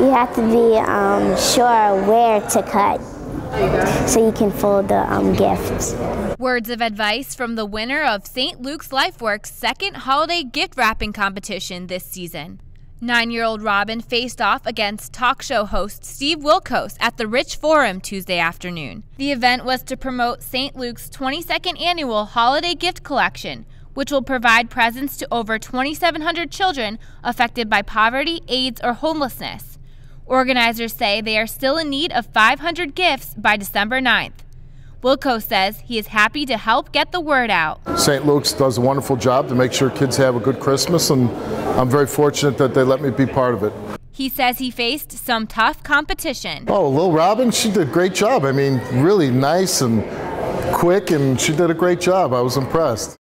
You have to be um, sure where to cut so you can fold the um, gifts. Words of advice from the winner of St. Luke's LifeWorks second holiday gift wrapping competition this season. Nine year old Robin faced off against talk show host Steve Wilkos at the Rich Forum Tuesday afternoon. The event was to promote St. Luke's 22nd annual holiday gift collection, which will provide presents to over 2,700 children affected by poverty, AIDS, or homelessness. Organizers say they are still in need of 500 gifts by December 9th. Wilkos says he is happy to help get the word out. St. Luke's does a wonderful job to make sure kids have a good Christmas, and I'm very fortunate that they let me be part of it. He says he faced some tough competition. Oh, Lil Robin, she did a great job. I mean, really nice and quick, and she did a great job. I was impressed.